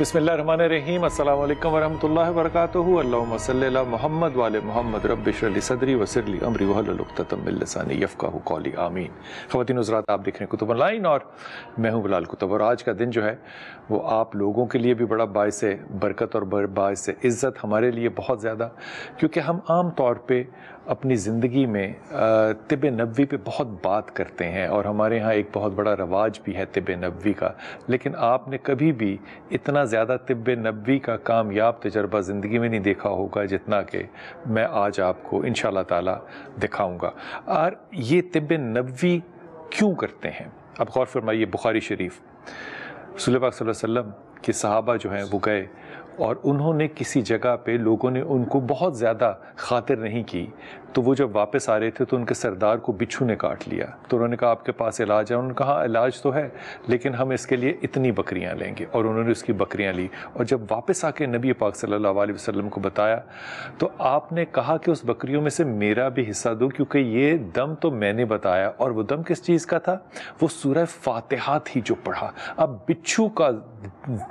بسم اللہ الرحمن الرحیم، السلام علیکم ورحمۃ اللہ وبرکاتہ۔ اللہم صلی اللہ محمد وال محمد، رب اشرح لی صدری وسر لی امری وحلل عقدۃ من لسانی قولی، آمین۔ خواتین حضرات، آپ دیکھ رہے ہیں کتب آن لائن اور میں ہوں بلال کتب۔ اور آج کا دن جو ہے وہ آپ لوگوں کے لیے بھی بڑا باعث برکت اور باعث عزت ہمارے لیے بہت زیادہ، کیونکہ ہم عام طور پہ اپنی زندگی میں طب نبوی پہ بہت بات کرتے ہیں اور ہمارے ہاں ایک بہت بڑا رواج بھی ہے طب نبوی کا۔ لیکن آپ نے کبھی بھی اتنا زیادہ طب نبوی کا کامیاب تجربہ زندگی میں نہیں دیکھا ہوگا جتنا کہ میں آج آپ کو ان شاء اللہ تعالیٰ دکھاؤں گا۔ اور یہ طب نبوی کیوں کرتے ہیں؟ اب غور فرمائیے بخاری شریف۔ رسول پاک صلی اللہ علیہ وسلم کے صحابہ جو ہیں وہ گئے اور انہوں نے کسی جگہ پہ لوگوں نے ان کو بہت زیادہ خاطر نہیں کی۔ تو وہ جب واپس آ رہے تھے تو ان کے سردار کو بچھو نے کاٹ لیا۔ تو انہوں نے کہا، آپ کے پاس علاج ہے؟ انہوں نے کہا ہاں، علاج تو ہے، لیکن ہم اس کے لیے اتنی بکریاں لیں گے۔ اور انہوں نے اس کی بکریاں لی۔ اور جب واپس آ کے نبی پاک صلی اللہ علیہ وسلم کو بتایا، تو آپ نے کہا کہ اس بکریوں میں سے میرا بھی حصہ دو، کیونکہ یہ دم تو میں نے بتایا۔ اور وہ دم کس چیز کا تھا؟ وہ سورہ فاتحات ہی جو پڑھا۔ اب بچھو کا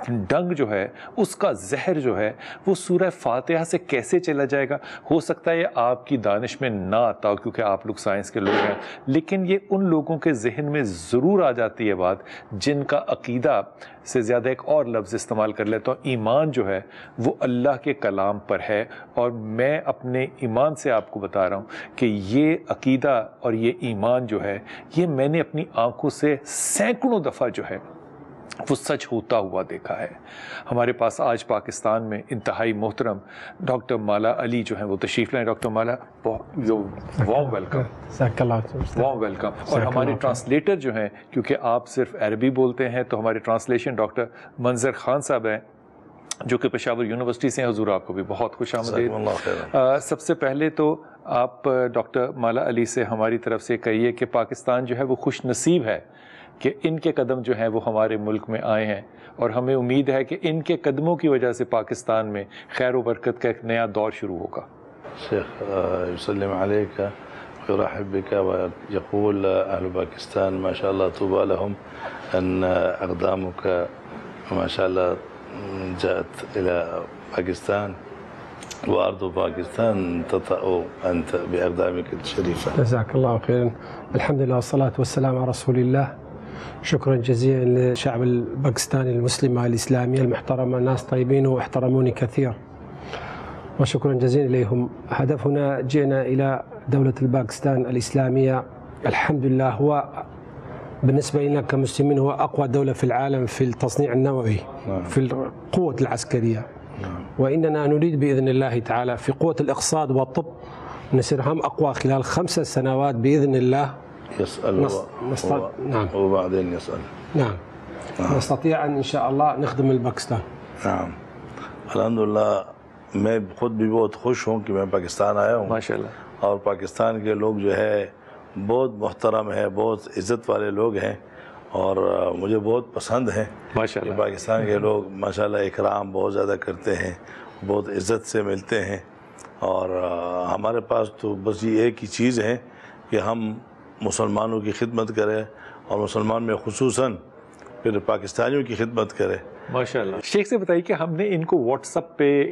ڈنگ جو ہے، اس کا زہر جو ہے، وہ سورہ فاتحہ سے کیسے چلا جائے گا؟ ہو سکتا ہے یہ آپ کی دانش میں نہ آتا ہو کیونکہ آپ لوگ سائنس کے لوگ ہیں۔ لیکن یہ ان لوگوں کے ذہن میں ضرور آ جاتی ہے بات جن کا عقیدہ سے زیادہ ایک اور لفظ استعمال کر لیتا ہوں۔ ایمان جو ہے وہ اللہ کے کلام پر ہے۔ اور میں اپنے ایمان سے آپ کو بتا رہا ہوں کہ یہ عقیدہ اور یہ ایمان جو ہے، یہ میں نے اپنی آنکھوں سے سینکڑوں دفعہ جو ہے وہ سچ ہوتا ہوا دیکھا ہے۔ ہمارے پاس آج پاکستان میں انتہائی محترم ڈاکٹر مالا علی جو ہیں وہ تشریف لائیں۔ ڈاکٹر مالا وارم ویلکم۔ Warm welcome. اور ہمارے ٹرانسلیٹر جو ہیں کیونکہ آپ صرف عربی بولتے ہیں تو ہمارے ٹرانسلیشن ڈاکٹر منظر خان صاحب ہیں جو کہ پشاور یونیورسٹی سے ہیں۔ حضور آپ کو بھی بہت خوش آمدید۔ سب سے پہلے تو آپ ڈاکٹر مالا علی سے ہماری طرف سے کہیے کہ پاکستان جو ہے وہ خوش نصیب ہے۔ کہ ان کے قدم جو ہیں وہ ہمارے ملک میں آئے ہیں اور ہمیں امید ہے کہ ان کے قدموں کی وجہ سے پاکستان میں خیر و برکت کا ایک نیا دور شروع ہوگا۔ شیخ یسلم علیکہ ويرحب بك ويقول أهل باكستان ما شاء الله طوبى لهم أن أقدامك ما شاء الله جاءت إلى باكستان وأرض باكستان تطأ أنت بأقدامك الشريفة جزاك الله خيرا الحمد لله والصلاة والسلام على رسول الله شكرا جزيلا للشعب الباكستاني المسلمة الإسلامية المحترمة ناس طيبين واحترموني كثير وشكرا جزيلا إليهم هدفنا جئنا إلى دولة الباكستان الإسلامية. الحمد لله. هو بالنسبة لنا كمسلمين هو أقوى دولة في العالم في التصنيع النووي في القوة العسكرية. وإننا نريد بإذن الله تعالى في قوة الإقتصاد والطب نصير هم أقوى خلال خمسة سنوات بإذن الله. يسأل نص... نص... و... نعم. وبعدين يسأل. نعم. نستطيع أن إن شاء الله نخدم الباكستان. نعم. الحمد للہ میں خود بھی بہت خوش ہوں کہ میں پاکستان آیا ہوں. ماشاء اللہ اور پاکستان کے لوگ جو ہے بہت محترم ہیں بہت عزت والے لوگ ہیں اور مجھے بہت پسند ہیں ماشاء کہ اللہ پاکستان کے لوگ ماشاءاللہ اکرام بہت زیادہ کرتے ہیں بہت عزت سے ملتے ہیں اور ہمارے پاس تو بس یہ ایک ہی چیز ہے کہ ہم مسلمانوں کی خدمت کریں اور مسلمان میں خصوصاً پھر پاکستانیوں کی خدمت کریں ماشاء اللہ شیخ سے بتائیے کہ ہم نے ان کو واٹس اپ پہ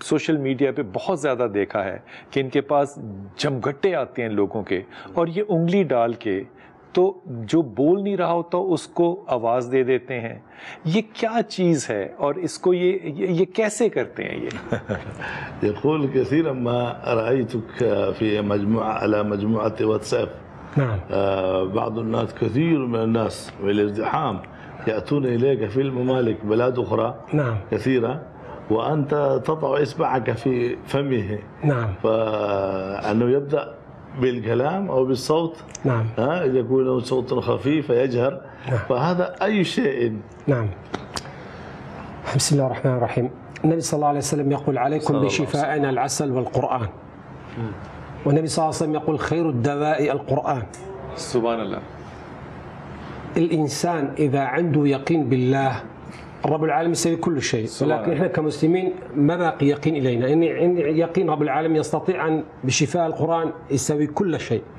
سوشل میڈیا پہ بہت زیادہ دیکھا ہے کہ ان کے پاس جمگٹے آتے ہیں لوگوں کے اور یہ انگلی ڈال کے تو جو بول نہیں رہا ہوتا اس کو آواز دے دیتے ہیں۔ یہ کیا چیز ہے اور اس کو یہ یہ کیسے کرتے ہیں یہ؟ يقول كثيرا ما رأيتك في مجموعة على مجموعة واتساب۔ نعم. آه، بعض الناس كثير من الناس بالازدحام يأتون إليك في الممالك بلاد أخرى نعم. كثيرة وأنت تضع إصبعك في فمه. نعم. فأنه يبدأ بالكلام أو بالصوت. نعم. ها إذا يكون له صوت خفيف فيجهر نعم. فهذا أي شيء. نعم. بسم الله الرحمن الرحيم. النبي صلى الله عليه وسلم يقول عليكم بشفائنا العسل والقرآن. والنبي صلى الله عليه وسلم يقول خير الدواء القرآن. سبحان الله. الإنسان إذا عنده يقين بالله رب العالمين يسوي كل شيء ولكن إحنا كمسلمين ما باقي يقين إلينا. يعني يقين رب العالمين يستطيع أن بشفاء القرآن يسوي كل شيء.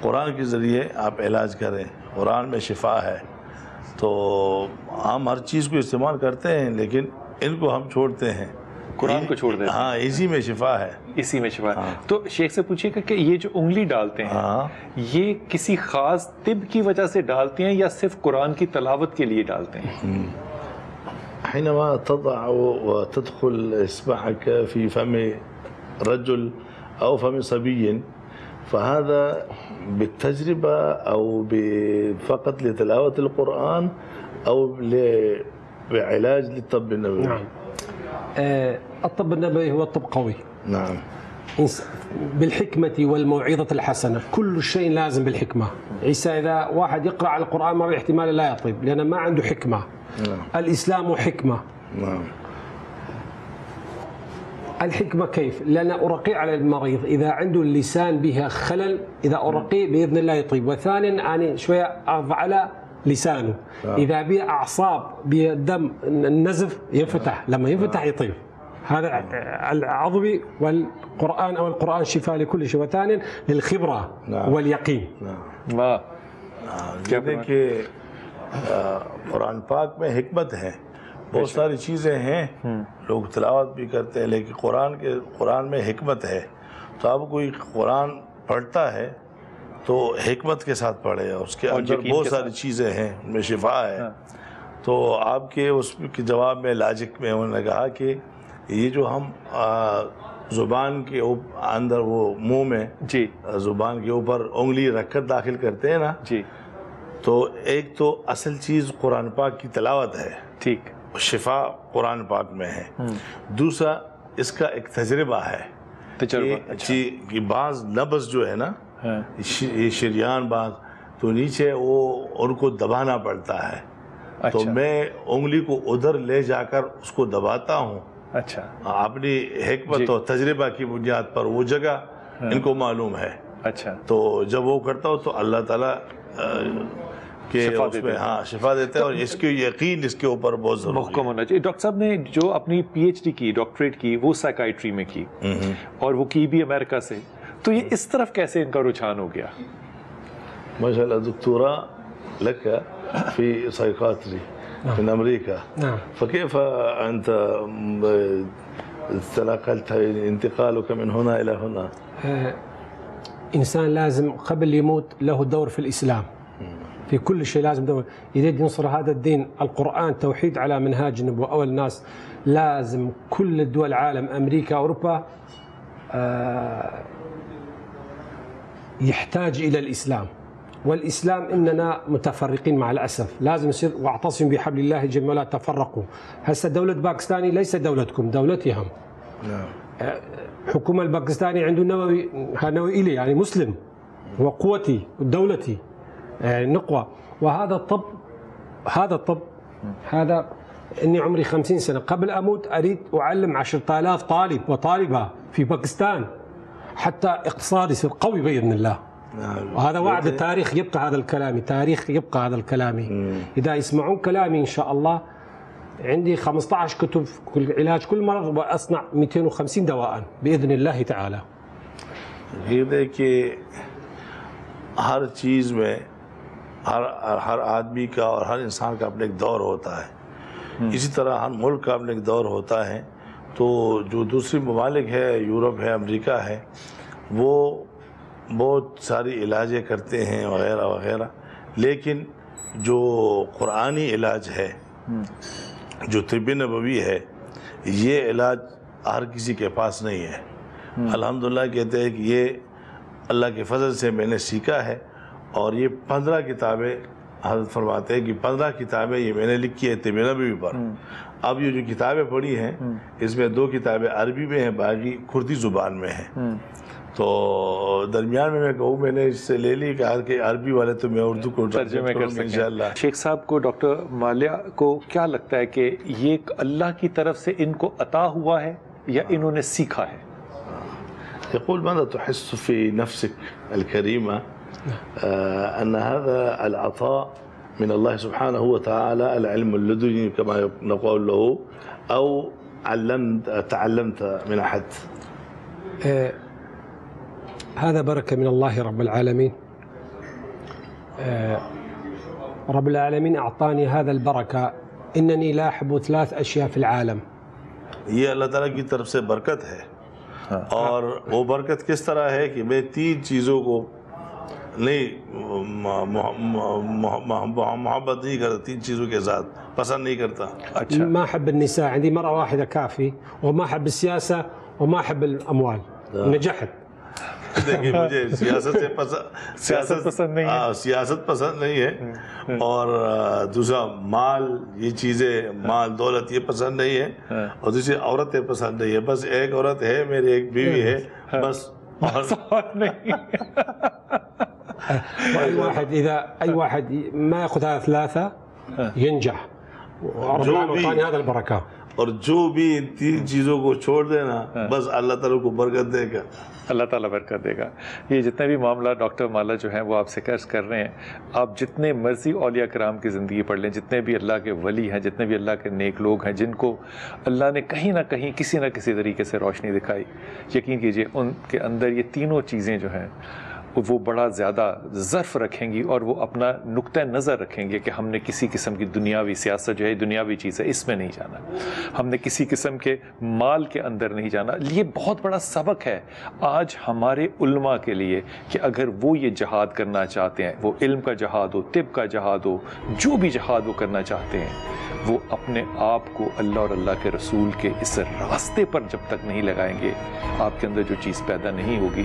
قرآن کے ذریعے آپ علاج کریں قرآن میں شفا ہے۔ تو ہم ہر چیز کو استعمال کرتے ہیں لیکن ان کو ہم چھوڑتے ہیں۔ قرآن کو چھوڑ دیتے ہیں۔ ہاں اسی میں شفا ہے۔ اسی میں شفا ہے۔ تو شیخ سے پوچھیے گا کہ یہ جو انگلی ڈالتے ہیں ہاں۔ یہ کسی خاص طب کی وجہ سے ڈالتے ہیں یا صرف قرآن کی تلاوت کے لیے ڈالتے ہیں؟ حينما تضع وتدخل إصبعك في فم رجل أو فم صبي فهذا بالتجربة أو فقط لتلاوة القرآن أو بعلاج للطب النبوي. نعم. آه، الطب النبوي هو طب قوي. نعم. بالحكمة والموعظة الحسنة. كل شيء لازم بالحكمة. عيسى إذا واحد يقرأ على القرآن مرة احتمال لا يطيب لأنه ما عنده حكمة. الإسلام حكمة. نعم. الحكمة كيف؟ لأن أرقي على المريض. إذا عنده اللسان بها خلل إذا أرقي بإذن الله يطيب. وثانيا أنا شوية أضع على لسانه إذا به أعصاب به دم النزف ينفتح. لما ينفتح يطيب. هذا العضوي والقرآن أو القرآن شفاء لكل شيء. وثانيا للخبرة نعم. واليقين. نعم. واہ کیا یہ کہ قرآن پاک میں حکمت ہے. بہت ساری چیزیں ہیں۔ لوگ تلاوت بھی کرتے ہیں لیکن قرآن کے قرآن میں حکمت ہے۔ تو اب کوئی قرآن پڑھتا ہے تو حکمت کے ساتھ پڑھے اس کے اندر بہت ساری چیزیں ہیں ان میں شفا ہے۔ تو آپ کے اس کے جواب میں لاجک میں انہوں نے کہا کہ یہ جو ہم زبان کے اندر وہ منہ میں جی۔ زبان کے اوپر انگلی رکھ کر داخل کرتے ہیں نا۔ جی۔ تو ایک تو اصل چیز قرآن پاک کی تلاوت ہے۔ ٹھیک۔ شفا قرآن پاک میں ہے۔ دوسرا اس کا ایک تجربہ ہے تجربہ کہ جی بعض نبز جو ہے نا ہاں۔ یہ شریان بعض تو نیچے وہ ان کو دبانا پڑتا ہے۔ تو اچھا۔ میں انگلی کو ادھر لے جا کر اس کو دباتا ہوں۔ اچھا۔ اپنی حکمت جی۔ اور تجربہ کی بنیاد پر وہ جگہ ان کو معلوم ہے۔ اچھا۔ تو جب وہ کرتا ہو تو اللہ تعالیٰ کہ شفا اس دیتے میں ہیں۔ ہاں شفا دیتے ہیں اور اس کی یقین اس کے اوپر بہت ضروری محکم ہونا چاہیے۔ ڈاکٹر صاحب نے جو اپنی پی ایچ ڈی کی ڈاکٹریٹ کی وہ سائیکائٹری میں کی اور وہ کی بھی امریکہ سے۔ تو یہ اس طرف کیسے ان کا رجحان ہو گیا؟ ما شاء الله دكتوراه لك في سايكاتري من أمريكا نعم فكيف أنت م- تنقلت انتقالك من هنا إلى هنا آه، إنسان لازم قبل يموت له دور في الإسلام في كل شيء لازم دور. يريد ينصر هذا الدين القرآن توحيد على منهاج النبوة أول الناس لازم كل دول العالم أمريكا أوروبا آه، يحتاج إلى الإسلام. والإسلام إننا متفرقين مع الأسف. لازم يصير واعتصموا بحبل الله جميعا ولا تفرقوا. هسه دولة باكستاني ليس دولتكم دولتي هم. نعم. الحكومة الباكستاني عنده نووي نووي إلي يعني مسلم هو قوتي ودولتي يعني نقوة وهذا الطب هذا الطب هذا إني عمري خمسين سنة. قبل أريد أعلم عشرة آلاف طالب وطالبة في باكستان حتى اقتصادي يصير قوي بإذن الله. نعم. وهذا وعد التاريخ يبقى هذا الكلام تاريخ يبقى هذا الكلام. إذا يسمعون كلامي إن شاء الله عندي 15 كتب كل علاج كل مرض وأصنع 250 دواء بإذن الله تعالى. دیکھیے ہر چیز میں ہر ہر آدمی کا اور ہر انسان کا اپنا ایک دور ہوتا ہے۔ اسی طرح ہر ملک کا اپنا ایک دور ہوتا ہے۔ تو جو دوسری ممالک ہے یورپ ہے امریکہ ہے وہ بہت ساری علاجیں کرتے ہیں وغیرہ وغیرہ۔ لیکن جو قرآنی علاج ہے جو طب نبوی ہے یہ علاج ہر کسی کے پاس نہیں ہے۔ الحمدللہ کہتے ہیں کہ یہ اللہ کے فضل سے میں نے سیکھا ہے۔ اور یہ پندرہ کتابیں حضرت فرماتے ہیں کہ پندرہ کتابیں یہ میں نے لکھی ہے طب نبوی پر اب یہ جو کتابیں پڑھی ہیں اس میں دو کتابیں عربی میں ہیں باقی کردی زبان میں ہیں۔ تو درمیان میں میں کہوں میں نے اس سے لے لی کہ کہ عربی والے تو میں اردو کو ترجمے کر ان شاء اللہ سکیں شیخ صاحب کو ڈاکٹر مالیہ کو کیا لگتا ہے کہ یہ ایک اللہ کی طرف سے ان کو عطا ہوا ہے یا انہوں نے سیکھا ہے؟ يقول ماذا تحس في نفسك الكريمة آه، أن هذا العطاء من الله سبحانه وتعالى العلم اللدني كما نقول له أو علمت تعلمت من أحد. آه، هذا بركة من الله رب العالمين. آه، رب العالمين أعطاني هذا البركة. إنني لا أحب ثلاث أشياء في العالم. سے برکت ہے؟ اور وہ برکت کس طرح ہے کہ میں تین چیزوں کو نہیں محبت نہیں کرتا تین چیزوں کے ساتھ پسند نہیں کرتا۔ اچھا۔ ما أحب النساء عندي مرأة واحدة كافي وما أحب السياسة وما أحب الأموال. نجحت. دیکھیں مجھے سیاست سے پسند سیاست پسند نہیں ہے۔ ہاں، سیاست پسند نہیں ہے۔ اور دوسرا مال یہ چیزیں مال دولت یہ پسند نہیں ہے۔ اور دوسری عورتیں پسند نہیں ہے۔ بس ایک عورت ہے میری ایک بیوی ہے بس۔ اور نہیں۔ وأي واحد إذا أي واحد ما يأخذ هذا ثلاثة ينجح. أعطاني هذا البركة. اور جو بھی ان تین چیزوں کو چھوڑ دینا. بس اللہ تعالیٰ کو برکت دے گا. اللہ تعالیٰ برکت دے گا. یہ جتنے بھی معاملہ ڈاکٹر مالا جو ہیں وہ آپ سے قرض کر رہے ہیں آپ جتنے مرضی اولیاء کرام کی زندگی پڑھ لیں جتنے بھی اللہ کے ولی ہیں جتنے بھی اللہ کے نیک لوگ ہیں جن کو اللہ نے کہیں نہ کہیں کسی نہ کسی طریقے سے روشنی دکھائی یقین کیجیے ان کے اندر یہ تینوں چیزیں جو ہیں وہ بڑا زیادہ ظرف رکھیں گی اور وہ اپنا نقطہ نظر رکھیں گے کہ ہم نے کسی قسم کی دنیاوی سیاست جو ہے، دنیاوی چیز ہے، اس میں نہیں جانا۔ ہم نے کسی قسم کے مال کے اندر نہیں جانا۔ یہ بہت بڑا سبق ہے۔ آج ہمارے علماء کے لیے کہ اگر وہ یہ جہاد کرنا چاہتے ہیں، وہ علم کا جہاد ہو، طب کا جہاد ہو، جو بھی جہاد وہ کرنا چاہتے ہیں، وہ اپنے آپ کو اللہ اور اللہ کے رسول کے اس راستے پر جب تک نہیں لگائیں گے، آپ کے اندر جو چیز پیدا نہیں ہوگی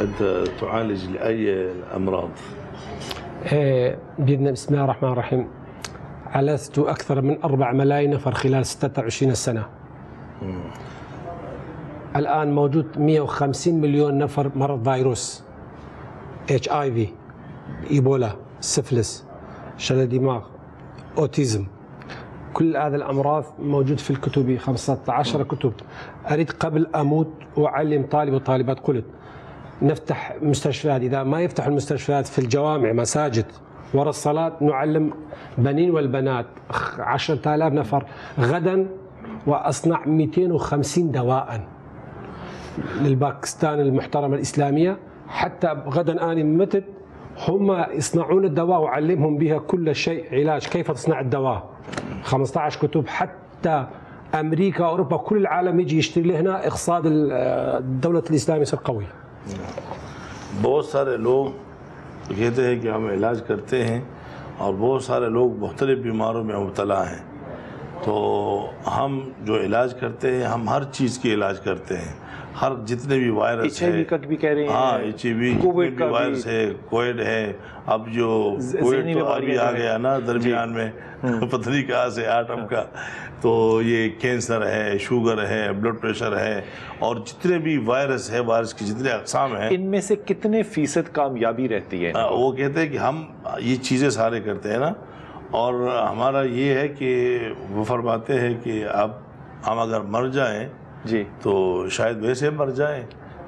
أنت تعالج لأي الأمراض؟ آه، بإذن بسم الله الرحمن الرحيم. عالجت أكثر من أربع ملايين نفر خلال 26 سنة. مم. الآن موجود 150 مليون نفر مرض فيروس اتش اي في ايبولا سفلس شلل دماغ اوتيزم كل هذه الأمراض موجود في الكتب 15 كتب. أريد قبل أموت اعلم طالب وطالبات. قلت نفتح مستشفيات. إذا ما يفتح المستشفيات في الجوامع مساجد ورا الصلاة نعلم بنين والبنات 10000 نفر غدا وأصنع 250 دواءً للباكستان المحترمة الإسلامية. حتى غدا أنا متت هم يصنعون الدواء وأعلمهم بها كل شيء علاج. كيف تصنع الدواء؟ 15 كتب. حتى أمريكا، أوروبا، كل العالم يجي يشتري لهنا اقتصاد الدولة الإسلامية يصير قوي. بہت سارے لوگ کہتے ہیں کہ ہم علاج کرتے ہیں اور بہت سارے لوگ مختلف بیماروں میں مبتلا ہیں۔ تو ہم جو علاج کرتے ہیں، ہم ہر چیز کی علاج کرتے ہیں۔ ہر جتنے بھی وائرس ہے کا بھی کہہ رہے ہیں ہاں ایچ ای وی کووڈ کا بھی وائرس ہے کووڈ ہے اب جو کووڈ تو ابھی آ ہیں۔ گیا نا درمیان میں پتہ نہیں کہاں سے آٹم کا۔ تو یہ کینسر ہے شوگر ہے بلڈ پریشر ہے اور جتنے بھی وائرس ہے وائرس کی جتنے اقسام ہیں۔ ان میں سے کتنے فیصد کامیابی رہتی ہے؟ ہاں، وہ کہتے ہیں کہ ہم یہ چیزیں سارے کرتے ہیں نا۔ اور ہمارا یہ ہے کہ وہ فرماتے ہیں کہ اب ہم اگر مر جائیں جی تو شاید ویسے مر جائیں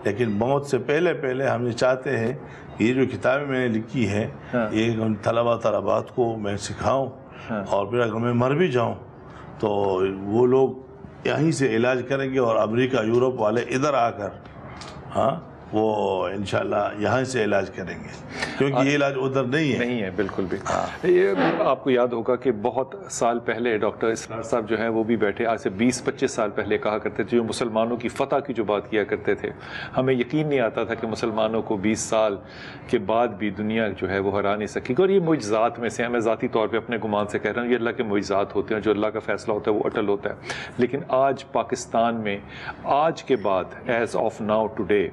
لیکن موت سے پہلے پہلے ہم یہ چاہتے ہیں یہ جو کتابیں میں نے لکھی ہیں ہاں۔ یہ ان طلبہ طلبات کو میں سکھاؤں ہاں۔ اور پھر اگر میں مر بھی جاؤں تو وہ لوگ یہیں سے علاج کریں گے اور امریکہ یورپ والے ادھر آ کر ہاں وہ انشاءاللہ یہاں سے علاج کریں گے۔ کیونکہ یہ علاج ادھر نہیں ہے۔ نہیں ہے بالکل بھی۔ یہ آپ کو یاد ہوگا کہ بہت سال پہلے ڈاکٹر اسرار صاحب جو ہیں وہ بھی بیٹھے۔ آج سے بیس پچیس سال پہلے کہا کرتے تھے جو مسلمانوں کی فتح کی جو بات کیا کرتے تھے۔ ہمیں یقین نہیں آتا تھا کہ مسلمانوں کو بیس سال کے بعد بھی دنیا جو ہے وہ ہرا نہیں سکے گی۔ اور یہ معجزات میں سے ہیں میں ذاتی طور پہ اپنے گمان سے کہہ رہا ہوں یہ اللہ کے معجزات ہوتے ہیں جو اللہ کا فیصلہ ہوتا ہے وہ اٹل ہوتا ہے۔ لیکن آج پاکستان میں آج کے بعد ایز آف ناؤ ٹوڈے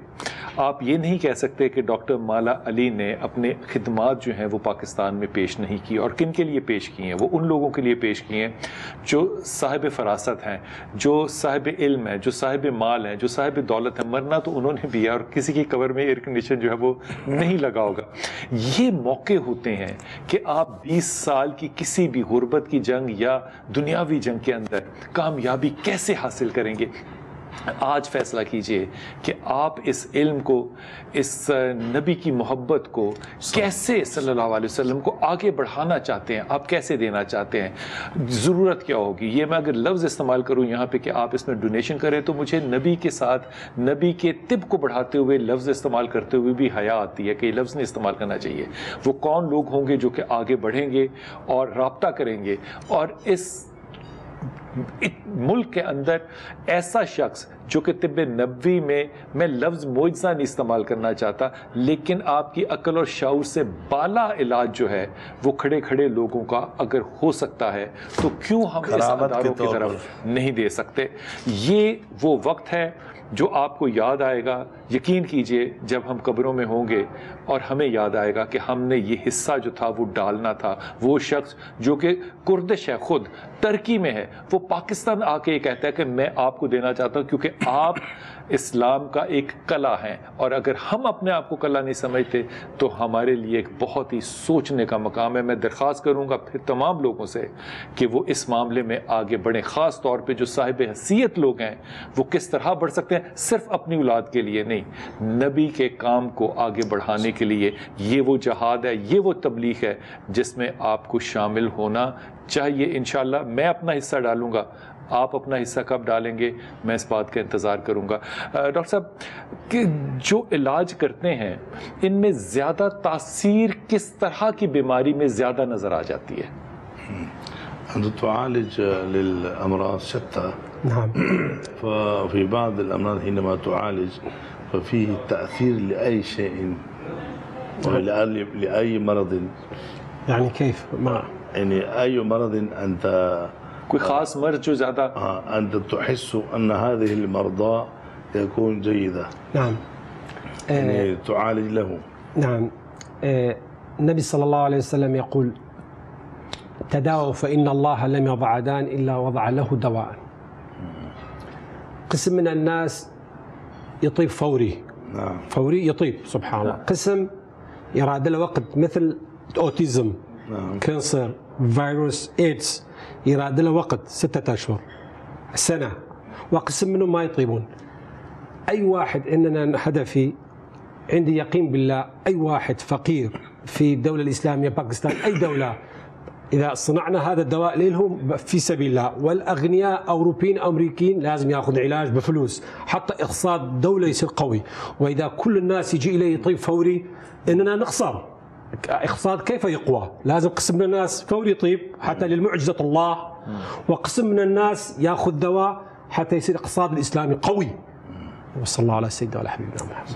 آپ یہ نہیں کہہ سکتے کہ ڈاکٹر مالا علی نے اپنے خدمات جو ہیں وہ پاکستان میں پیش نہیں کی اور کن کے لیے پیش کی ہیں؟ وہ ان لوگوں کے لیے پیش کی ہیں جو صاحب فراست ہیں، جو صاحب علم ہیں، جو صاحب مال ہیں، جو صاحب دولت ہیں۔ مرنا تو انہوں نے بھی ہے اور کسی کی قبر میں ایئر کنڈیشن جو ہے وہ نہیں لگا ہوگا۔ یہ موقع ہوتے ہیں کہ آپ بیس سال کی کسی بھی غربت کی جنگ یا دنیاوی جنگ کے اندر کامیابی کیسے حاصل کریں گے؟ آج فیصلہ کیجیے کہ آپ اس علم کو، اس نبی کی محبت کو کیسے صلی اللہ علیہ وسلم کو آگے بڑھانا چاہتے ہیں، آپ کیسے دینا چاہتے ہیں؟ ضرورت کیا ہوگی؟ یہ میں اگر لفظ استعمال کروں یہاں پہ کہ آپ اس میں ڈونیشن کریں تو مجھے نبی کے ساتھ، نبی کے طب کو بڑھاتے ہوئے لفظ استعمال کرتے ہوئے بھی حیا آتی ہے کہ یہ لفظ نہیں استعمال کرنا چاہیے۔ وہ کون لوگ ہوں گے جو کہ آگے بڑھیں گے اور رابطہ کریں گے؟ اور اس ملک کے اندر ایسا شخص جو کہ طب نبوی میں میں لفظ معجزہ نہیں استعمال کرنا چاہتا لیکن آپ کی عقل اور شعور سے بالا علاج جو ہے وہ کھڑے کھڑے لوگوں کا اگر ہو سکتا ہے تو کیوں ہم اس اداروں کی طرف نہیں دے سکتے؟ یہ وہ وقت ہے جو آپ کو یاد آئے گا، یقین کیجیے جب ہم قبروں میں ہوں گے اور ہمیں یاد آئے گا کہ ہم نے یہ حصہ جو تھا وہ ڈالنا تھا۔ وہ شخص جو کہ کردش ہے، خود ترکی میں ہے، وہ پاکستان آ کے یہ کہتا ہے کہ میں آپ کو دینا چاہتا ہوں کیونکہ آپ اسلام کا ایک کلا ہے۔ اور اگر ہم اپنے آپ کو کلا نہیں سمجھتے، تو ہمارے لیے ایک بہت ہی سوچنے کا مقام ہے۔ میں درخواست کروں گا پھر تمام لوگوں سے کہ وہ اس معاملے میں آگے بڑھیں، خاص طور پہ جو صاحب حیثیت لوگ ہیں، وہ کس طرح بڑھ سکتے ہیں؟ صرف اپنی اولاد کے لیے نہیں، نبی کے کام کو آگے بڑھانے کے لیے۔ یہ وہ جہاد ہے، یہ وہ تبلیغ ہے جس میں آپ کو شامل ہونا چاہیے۔ انشاءاللہ میں اپنا حصہ ڈالوں گا۔ آپ اپنا حصہ کب ڈالیں گے؟ میں اس بات کا انتظار کروں گا۔ ڈاکٹر صاحب کہ جو علاج کرتے ہیں ان میں زیادہ تاثیر کس طرح کی بیماری میں زیادہ نظر آ جاتی ہے؟ تعالج للأمراض شتى نعم۔ ففي بعض الأمراض حينما تعالج ففيه تأثير لأي شيء لأي مرض۔ يعني كيف ما؟ يعني أي مرض أنت کوئی خاص مرض جو زیادہ آه، أنت تحس أن هذه المرضى يكون جيدة. نعم. آه يعني تعالج له. نعم. آه النبي صلى الله عليه وسلم يقول تداووا فإن الله لم يضع داء إلا وضع له دواء. قسم من الناس يطيب فوري. نعم. فوري يطيب سبحان الله. قسم يراد له وقت مثل أوتيزم نعم. كانسر فيروس إيدز. يراد له وقت ستة أشهر سنة وقسم منهم ما يطيبون. أي واحد إننا هدفي عندي يقين بالله أي واحد فقير في الدولة الإسلامية باكستان أي دولة إذا صنعنا هذا الدواء لهم في سبيل الله. والأغنياء أوروبيين أمريكيين لازم يأخذ علاج بفلوس حتى إقتصاد الدولة يصير قوي. وإذا كل الناس يجي اليه طيب فوري إننا نخسر. اقتصاد كيف يقوى؟ لازم قسم من الناس فوري يطيب حتى للمعجزة الله. وقسم من الناس ياخذ دواء حتى يصير الاقتصاد الإسلامي قوي. وصلى الله على سيدنا وعلى حبيبنا محمد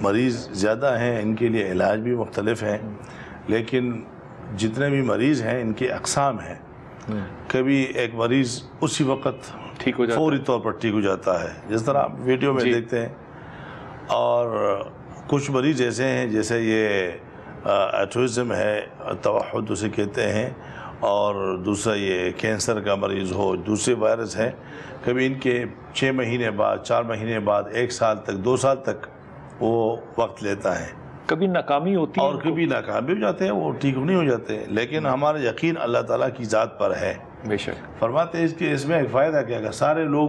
مریض زیادہ ہیں ان کے لیے علاج بھی مختلف ہیں لیکن جتنے بھی مریض ہیں ان کے اقسام ہیں۔ کبھی ایک مریض اسی وقت ٹھیک ہو جاتا فوری طور پر ٹھیک ہو جاتا ہے جس طرح آپ ویڈیو میں جی۔ دیکھتے ہیں۔ اور کچھ مریض ایسے ہیں جیسے یہ ایٹوزم ہے توحد اسے کہتے ہیں۔ اور دوسرا یہ کینسر کا مریض ہو دوسرے وائرس ہیں کبھی ان کے چھ مہینے بعد چار مہینے بعد ایک سال تک دو سال تک وہ وقت لیتا ہے۔ کبھی ناکامی ہوتی ہے اور کبھی ناکام بھی ہو جاتے ہیں وہ ٹھیک نہیں ہو جاتے۔ لیکن ہمارا یقین اللہ تعالیٰ کی ذات پر ہے۔ بے شک۔ فرماتے ہیں اس کے اس میں ایک فائدہ کیا اگر سارے لوگ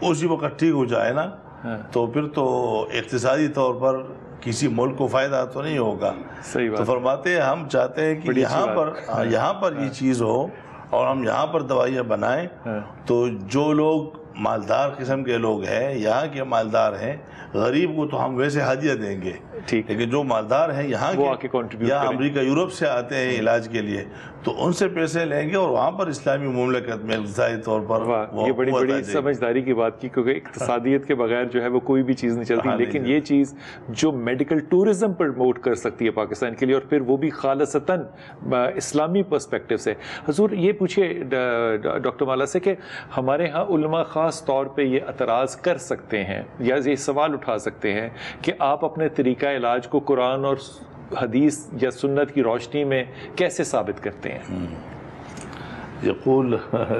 اسی وقت ٹھیک ہو جائے نا ہاں۔ تو پھر تو اقتصادی طور پر کسی ملک کو فائدہ تو نہیں ہوگا۔ صحیح تو بات فرماتے ہیں ہم چاہتے ہیں کہ یہاں۔ پر ہاں، یہاں پر یہ چیز ہو اور ہم یہاں پر دوائیاں بنائیں ہاں۔ تو جو لوگ مالدار قسم کے لوگ ہیں یہاں کے مالدار ہیں غریب کو تو ہم ویسے ہدیہ دیں گے۔ لیکن جو مالدار ہیں یہاں کے یا۔ امریکہ یورپ سے آتے ہیں علاج کے لیے تو ان سے پیسے لیں گے اور وہاں پر اسلامی مملکت میں اقتصادی طور پر یہ بڑی بڑی۔ سمجھداری کی بات کی کیونکہ اقتصادیت کے بغیر جو ہے وہ کوئی بھی چیز نہیں چلتی ہاں، لیکن یہ چیز جو میڈیکل ٹورزم پروموٹ کر سکتی ہے پاکستان کے لیے اور پھر وہ بھی خالصتاً اسلامی پرسپیکٹو سے حضور یہ پوچھے ڈاکٹر مالا سے کہ ہمارے ہاں علماء خاص طور پہ یہ اعتراض کر سکتے ہیں یا یہ سوال اٹھا سکتے ہیں کہ آپ اپنے طریقہ کا علاج کو قرآن اور حدیث یا سنت کی روشنی میں کیسے ثابت کرتے ہیں يقول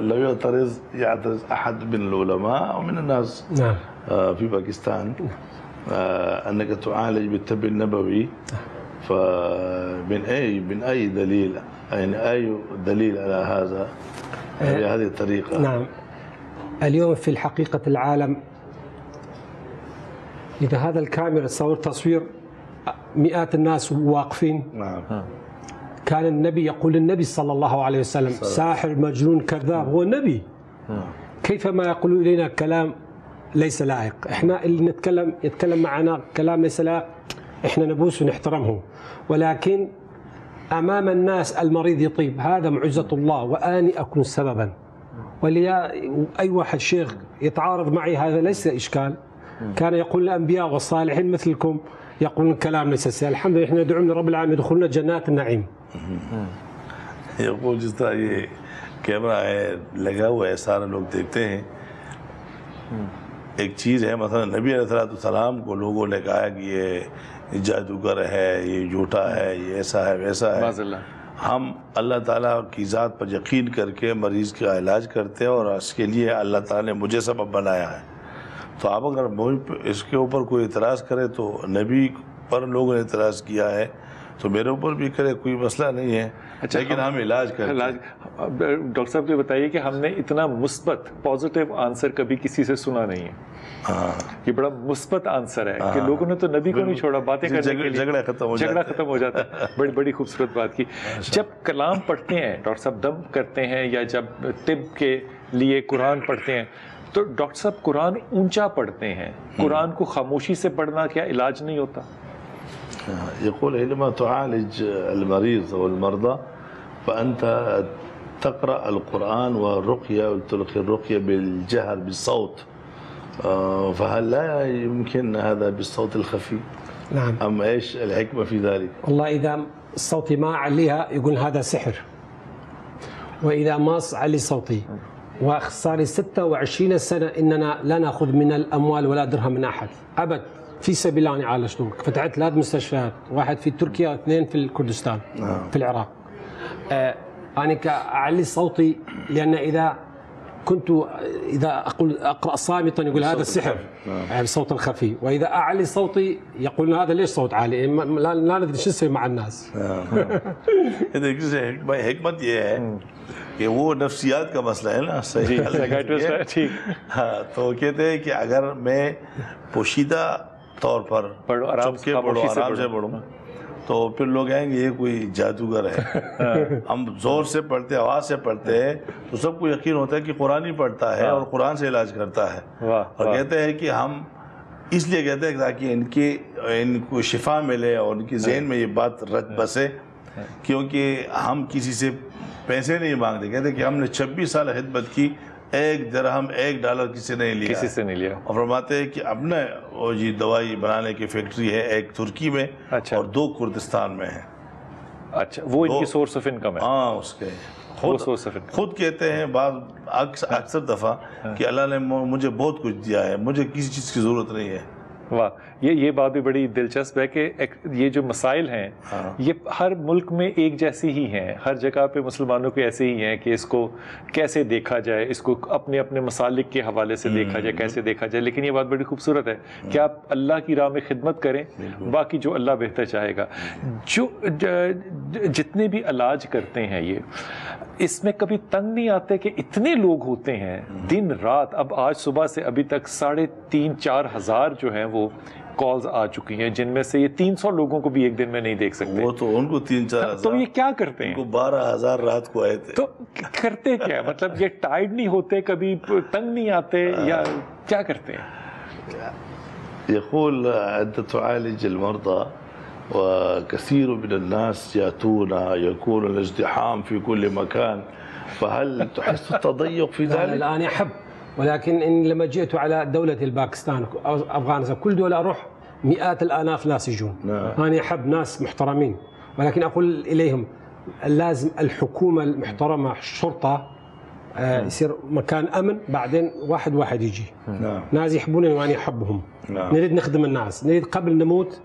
لا يعترض يعترض احد من العلماء أو من الناس نعم. في باكستان انك تعالج بالتب النبوي فمن اي من اي دليل يعني اي دليل على هذا بهذه الطريقة نعم اليوم في الحقيقة العالم اذا هذا الكاميرا تصور تصوير مئات الناس واقفين. نعم. كان النبي يقول النبي صلى الله عليه وسلم ساحر مجنون كذاب هو النبي كيف ما يقول إلينا كلام ليس لائق. إحنا اللي نتكلم يتكلم معنا كلام ليس لائق إحنا نبوس ونحترمه. ولكن أمام الناس المريض يطيب. هذا معجزة الله وآني أكون سببا. وليا أي واحد شيخ يتعارض معي هذا ليس إشكال. كان يقول الانبياء والصالحين مثلكم يقول كلام ليس سهل. الحمد لله احنا ندعو من رب العالمين يدخلنا جنات النعيم. يقول جس طرح یہ کیمرہ ہے لگا ہوا ہے سارے لوگ دیکھتے ہیں۔ ایک چیز ہے مثلا نبی علیہ صلاحۃ السلام کو لوگوں نے کہا کہ یہ جادوگر ہے یہ جھوٹا ہے یہ ایسا ہے ویسا ہے۔ ہم اللہ تعالیٰ کی ذات پر یقین کر کے مریض کا علاج کرتے ہیں اور اس کے لیے اللہ تعالیٰ نے مجھے سبب بنایا ہے۔ تو آپ اگر اس کے اوپر کوئی اعتراض کرے تو نبی پر لوگوں نے اعتراض کیا ہے تو میرے اوپر بھی کرے کوئی مسئلہ نہیں ہے۔ اچھا، لیکن ہم علاج کرتے ہیں۔ ڈاکٹر صاحب یہ بتائیے کہ ہم نے اتنا مثبت پوزیٹیو آنسر کبھی کسی سے سنا نہیں ہے۔ ہاں۔ یہ بڑا مثبت آنسر ہے کہ ہاں۔ لوگوں نے تو نبی کو نہیں چھوڑا باتیں کرنے کے لیے۔ جھگڑا ختم ہو جھگڑا ختم ہو جاتا ہے بڑی بڑی خوبصورت بات کی۔ جب کلام پڑھتے ہیں ڈاکٹر صاحب دم کرتے ہیں یا جب طب کے لیے قرآن پڑھتے ہیں تو ڈاکٹر صاحب قرآن اونچا پڑھتے ہیں قرآن کو خاموشی سے پڑھنا کیا علاج نہیں ہوتا يقول عندما تعالج المريض أو المرضى فأنت تقرأ القرآن والرقية وتلقي الرقية بالجهر بالصوت فهل لا يمكن هذا بالصوت الخفي نعم أم إيش الحكمة في ذلك والله إذا صوتي ما عليها يقول هذا سحر وإذا ما علي صوتي وصار لي 26 سنة إننا لا نأخذ من الأموال ولا درهم من أحد. أبد. في سبيل الله أنا عالجتك فتحت ثلاث مستشفيات. واحد في تركيا واثنين في الكردستان في العراق. آه أنا أعلي صوتي لأن إذا كنت إذا أقول أقرأ صامتا يقول هذا السحر. نعم. بصوت خفي وإذا أعلي صوتي يقول هذا ليش صوت عالي؟ إيه، لا, لا ندري شو نسوي مع الناس. حکمت کہ وہ نفسیات کا مسئلہ ہے نا صحیح ٹھیک. ہاں تو کہتے ہیں کہ اگر میں پوشیدہ طور پر چمکے پڑھوں آرام سے پڑھوں۔ تو پھر لوگ کہیں گے یہ کوئی جادوگر ہے۔ ہاں۔ ہم زور سے پڑھتے آواز سے پڑھتے ہیں تو سب کو یقین ہوتا ہے کہ قرآن ہی پڑھتا ہے ہاں۔ اور قرآن سے علاج کرتا ہے۔ اور کہتے ہیں کہ ہم اس لیے کہتے ہیں تاکہ ان کی ان کو شفا ملے اور ان کی ذہن میں یہ بات رچ ہاں۔ بسے۔ کیونکہ ہم کسی سے پیسے نہیں مانگتے کہتے کہ ہم نے چھبیس سال خدمت کی ایک درہم ایک ڈالر کسی نے لیا کسی سے نہیں لیا۔ اور فرماتے ہیں کہ اپنے وہ جی دوائی بنانے کی فیکٹری ہے ایک ترکی میں اچھا۔ اور دو کردستان میں ہے۔ اچھا وہ ان کی سورس آف انکم ہے۔ ہاں اس کے۔ خود کہتے ہیں بعض اکثر دفعہ ہاں۔ کہ اللہ نے مجھے بہت کچھ دیا ہے مجھے کسی چیز کی ضرورت نہیں ہے۔ واہ۔ یہ یہ بات بھی بڑی دلچسپ ہے کہ یہ جو مسائل ہیں یہ ہر ملک میں ایک جیسی ہی ہیں ہر جگہ پہ مسلمانوں کے ایسے ہی ہیں کہ اس کو کیسے دیکھا جائے اس کو اپنے اپنے مسالک کے حوالے سے دیکھا جائے کیسے دیکھا جائے لیکن یہ بات بڑی خوبصورت ہے کہ آپ اللہ کی راہ میں خدمت کریں باقی جو اللہ بہتر چاہے گا۔ جو جتنے بھی علاج کرتے ہیں یہ اس میں کبھی تنگ نہیں آتے کہ اتنے لوگ ہوتے ہیں۔ دن رات اب آج صبح سے ابھی تک ساڑھے تین چار ہزار جو ہیں وہ کالز آ چکی ہیں جن میں سے یہ تین سو لوگوں کو بھی ایک دن میں نہیں دیکھ سکتے۔ وہ تو ان کو تین چار تو یہ کیا کرتے ہیں؟ بارہ ہزار رات کو آئے تھے۔ تو کرتے کیا مطلب یہ ٹائڈ نہیں ہوتے کبھی تنگ نہیں آتے یا کیا کرتے ہیں؟ يقول أنت تعالج المرضى وكثير من الناس يأتون يكون الازدحام في كل مكان فهل تحس التضيق في ذلك؟ الآن يحب. ولكن إن لما جئت على دولة الباكستان أو أفغانستان كل دولة أروح مئات الآلاف ناس يجون. نعم. أنا أحب ناس محترمين ولكن أقول إليهم لازم الحكومة المحترمة الشرطة آه، يصير مكان أمن بعدين واحد واحد يجي. نعم. ناس يحبونني وأنا أحبهم. نعم. نريد نخدم الناس. نريد قبل نموت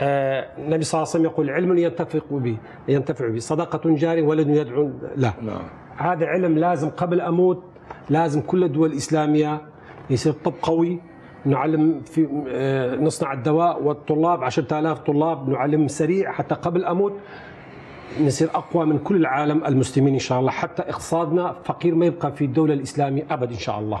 آه، النبي صلى الله عليه وسلم يقول علم ينتفع به ينتفع به صدقة جارية ولد يدعو له نعم. هذا علم لازم قبل أموت لازم كل الدول الإسلامية يصير طب قوي نعلم في آه، نصنع الدواء والطلاب 10000 طلاب نعلم سريع حتى قبل أموت. نصير أقوى من كل العالم المسلمين إن شاء الله. حتى اقتصادنا فقير ما يبقى في الدولة الإسلامية أبد إن شاء الله.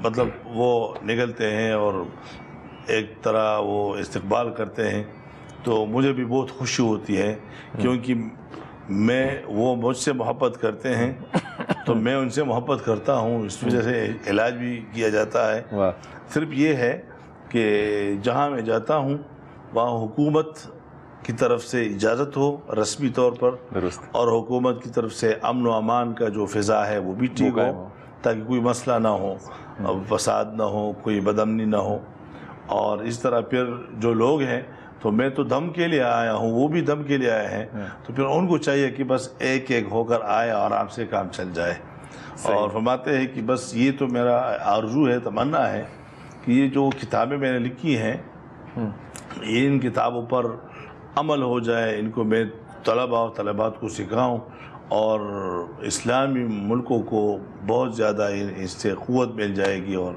مطلب وہ نگلتے ہیں اور ایک طرح وہ استقبال کرتے ہیں تو مجھے بھی بہت خوشی ہوتی ہے کیونکہ میں وہ مجھ سے محبت کرتے ہیں تو میں ان سے محبت کرتا ہوں اس وجہ سے علاج بھی کیا جاتا ہے۔ صرف یہ ہے کہ جہاں میں جاتا ہوں وہاں حکومت کی طرف سے اجازت ہو رسمی طور پر اور حکومت کی طرف سے امن و امان کا جو فضا ہے وہ بھی ٹھیک ہو۔ تاکہ کوئی مسئلہ نہ ہو فساد نہ ہو کوئی بدمنی نہ ہو۔ اور اس طرح پھر جو لوگ ہیں تو میں تو دم کے لیے آیا ہوں وہ بھی دم کے لیے آیا ہیں۔ ہاں۔ تو پھر ان کو چاہیے کہ بس ایک ایک ہو کر آئے اور آپ سے کام چل جائے۔ اور فرماتے ہیں کہ بس یہ تو میرا آرزو ہے تمنا ہے کہ یہ جو کتابیں میں نے لکھی ہیں ہاں۔ یہ ان کتابوں پر عمل ہو جائے ان کو میں طلبہ اور طلبات کو سکھاؤں۔ اور اسلامی ملکوں کو بہت زیادہ اس سے قوت مل جائے گی اور